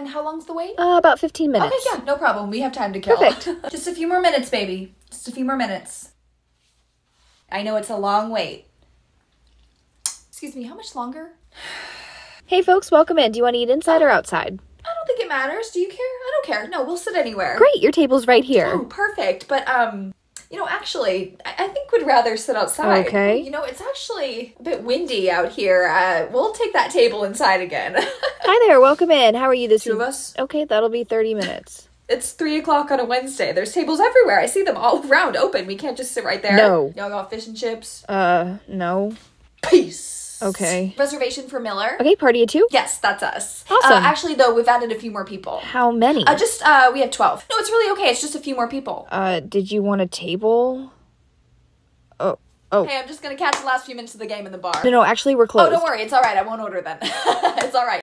And how long's the wait? Uh, about 15 minutes. Okay, yeah, no problem. We have time to kill. Perfect. Just a few more minutes, baby. Just a few more minutes. I know it's a long wait. Excuse me, how much longer? Hey, folks, welcome in. Do you want to eat inside or outside? I don't think it matters. Do you care? I don't care. No, we'll sit anywhere. Great, your table's right here. Oh, perfect. But um, you know, actually, I, I think we'd rather sit outside. Okay. You know, it's actually a bit windy out here. Uh, we'll take that table inside again. Hi there, welcome in. How are you this Two of us. Okay, that'll be 30 minutes. It's three o'clock on a Wednesday. There's tables everywhere. I see them all around open. We can't just sit right there. No. Y'all got fish and chips. Uh, no. Peace. Okay. Reservation for Miller. Okay, party of two? Yes, that's us. Awesome. Uh, actually, though, we've added a few more people. How many? Uh, just uh, we have twelve. No, it's really okay. It's just a few more people. Uh, did you want a table? Oh, oh. Hey, I'm just gonna catch the last few minutes of the game in the bar. No, no, actually, we're closed. Oh, don't worry. It's all right. I won't order then. it's all right.